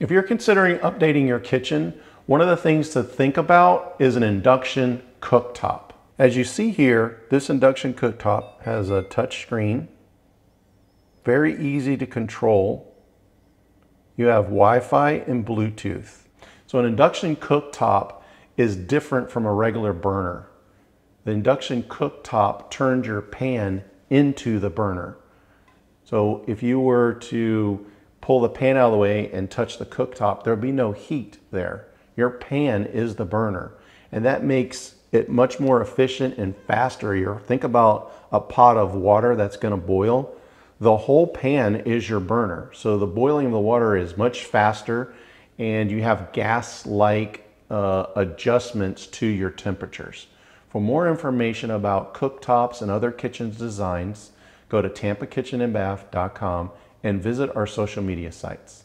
If you're considering updating your kitchen, one of the things to think about is an induction cooktop. As you see here, this induction cooktop has a touch screen, very easy to control. You have Wi-Fi and Bluetooth. So an induction cooktop is different from a regular burner. The induction cooktop turns your pan into the burner. So if you were to pull the pan out of the way and touch the cooktop, there'll be no heat there. Your pan is the burner. And that makes it much more efficient and faster. You think about a pot of water that's gonna boil. The whole pan is your burner. So the boiling of the water is much faster and you have gas-like uh, adjustments to your temperatures. For more information about cooktops and other kitchen designs, go to tampakitchenandbath.com and visit our social media sites.